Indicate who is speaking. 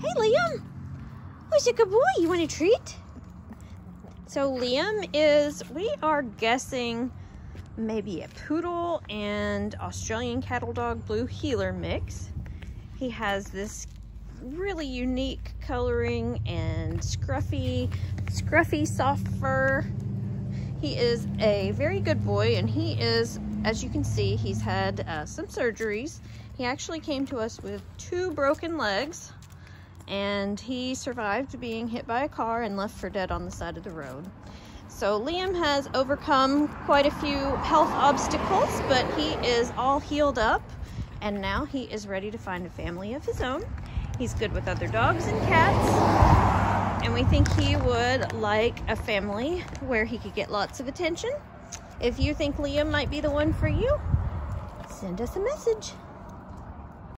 Speaker 1: Hey, Liam. Who's a good boy? You want a treat? So Liam is, we are guessing maybe a poodle and Australian cattle dog blue heeler mix. He has this really unique coloring and scruffy, scruffy soft fur. He is a very good boy and he is, as you can see, he's had uh, some surgeries. He actually came to us with two broken legs and he survived being hit by a car and left for dead on the side of the road. So Liam has overcome quite a few health obstacles, but he is all healed up and now he is ready to find a family of his own. He's good with other dogs and cats, and we think he would like a family where he could get lots of attention. If you think Liam might be the one for you, send us a message.